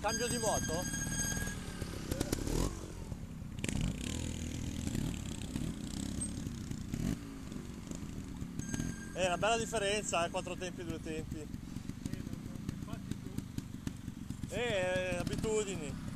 Cambio di moto? È una bella differenza, eh, quattro tempi due tempi. Infatti tu Eh, eh abitudini.